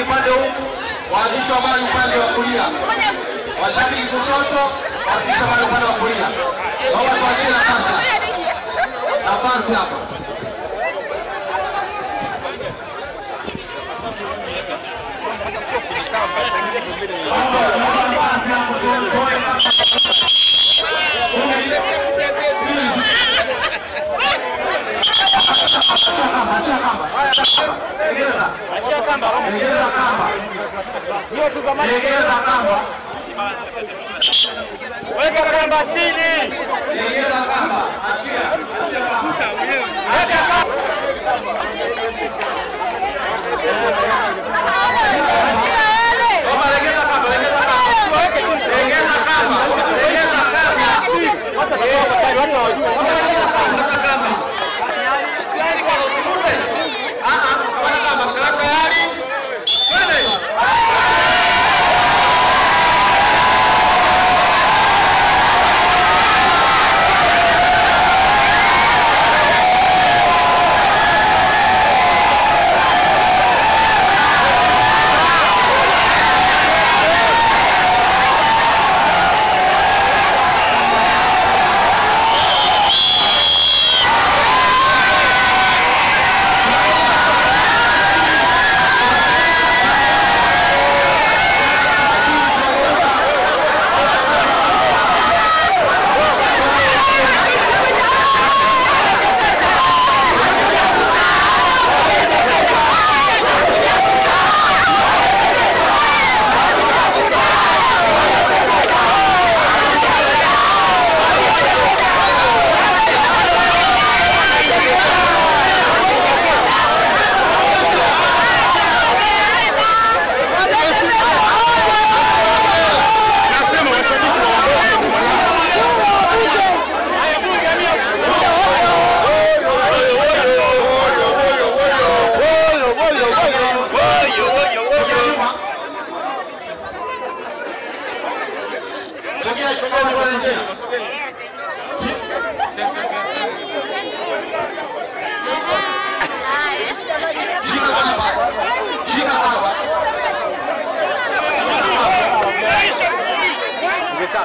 upande huku, waandishi wa habari upande wa kulia, washabiki kushoto, waandishi wa habari upande wa kulia. Naomba tuachie nafasi nafasi hapa. Achia kamba, achia kamba. Legeza. Legeza kamba. Legeza kamba. Weka kamba chini.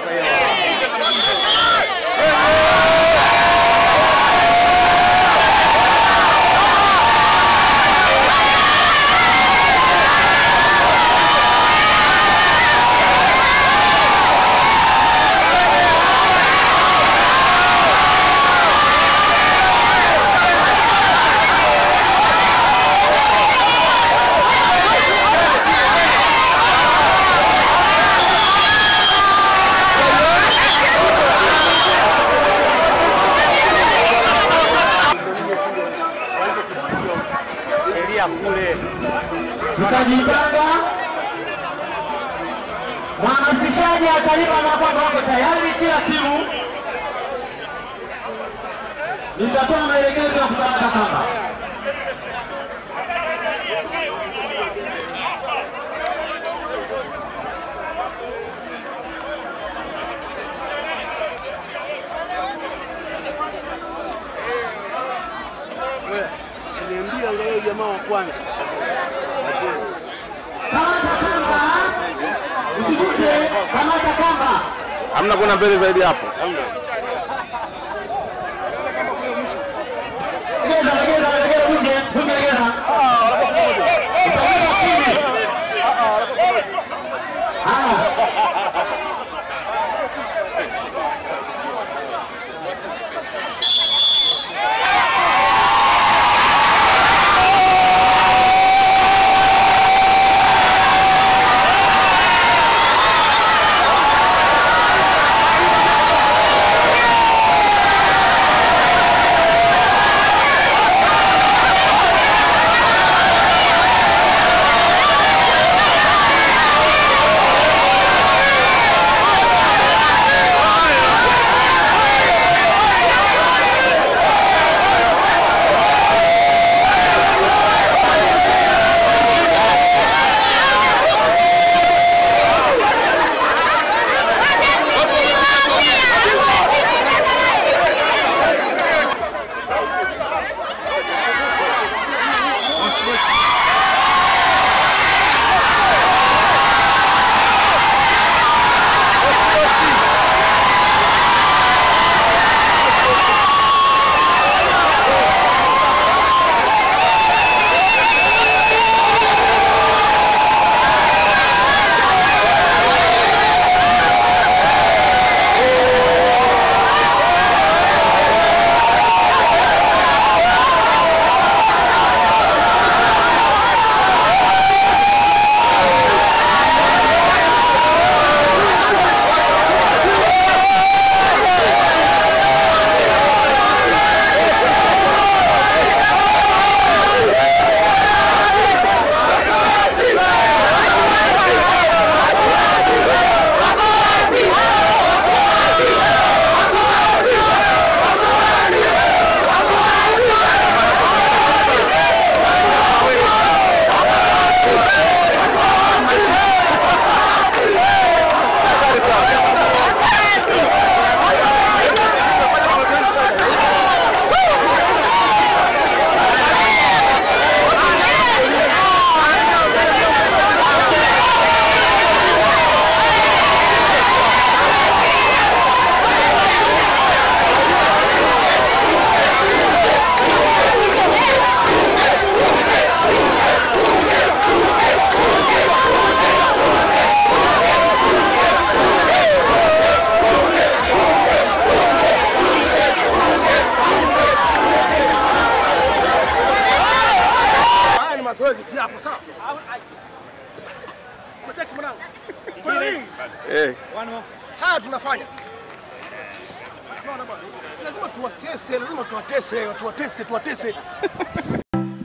up. Tutajipanga. Mhamasishaji atalipa na kwamba wako tayari, kila timu. Nitatoa maelekezo ya kukamata kamba. Niambia angalau jamaa wa kwanza. Kamata kamba, usivute. Kamata kamba. Hamna kuna mbele zaidi hapo. Legeza, legeza, legeza, bunge, bunge, legeza. Utaosha chini. Haya. Haya tunafanya. Lazima tuwatese, lazima tuwatese, tuwatese, tuwatese.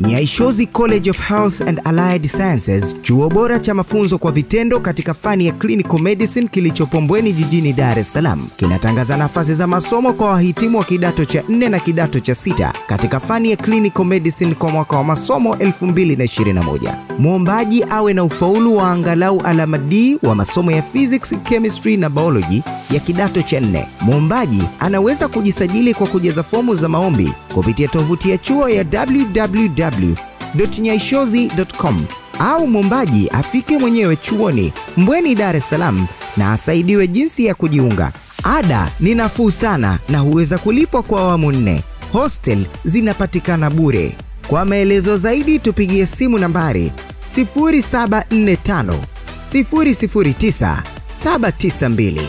Nyaishozi College of Health and Allied Sciences, chuo bora cha mafunzo kwa vitendo katika fani ya clinical medicine kilichopombweni jijini Dar es Salaam, kinatangaza nafasi za masomo kwa wahitimu wa kidato cha nne na kidato cha sita katika fani ya clinical medicine kwa mwaka wa masomo 2021. Mwombaji awe na ufaulu wa angalau alama D wa masomo ya physics, chemistry na biology ya kidato cha nne. Mwombaji anaweza kujisajili kwa kujaza fomu za maombi kupitia tovuti ya chuo ya www.nyaishozi.com au mwombaji afike mwenyewe chuoni Mbweni, Dar es Salaam na asaidiwe jinsi ya kujiunga. Ada ni nafuu sana na huweza kulipwa kwa awamu nne. Hostel zinapatikana bure. Kwa maelezo zaidi tupigie simu nambari 0745 009 792.